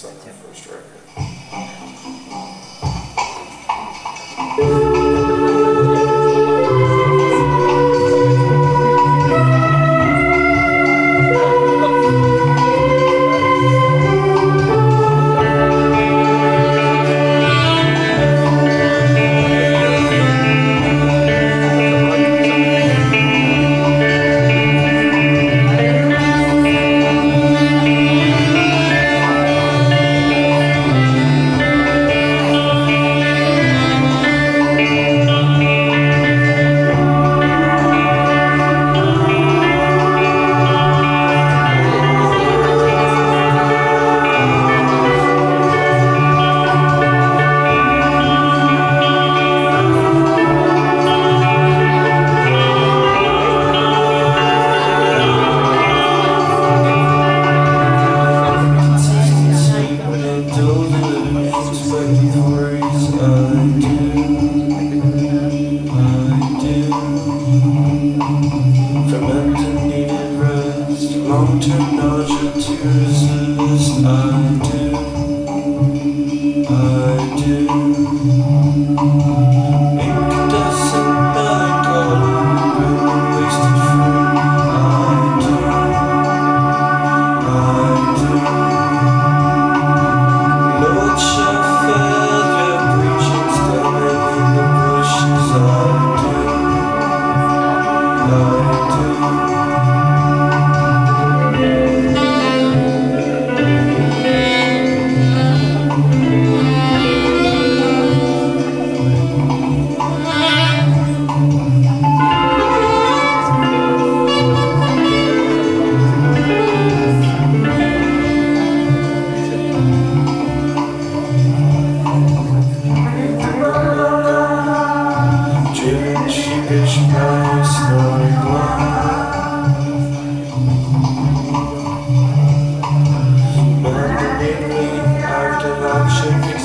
It's on the first record. Fermented needed rest, long-term nausea do I do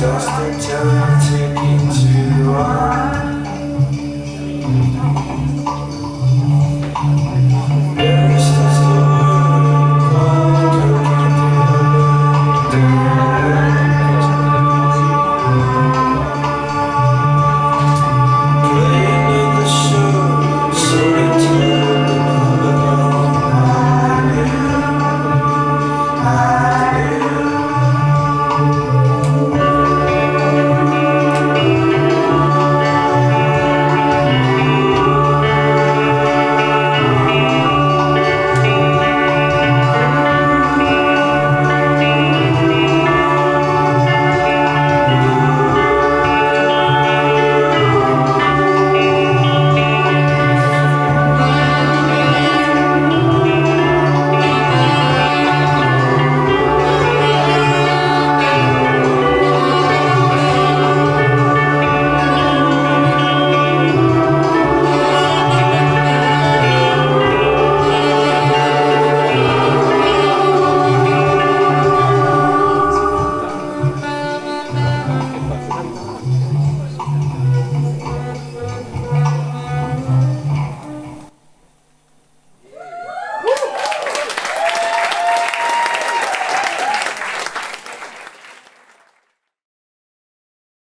just in time.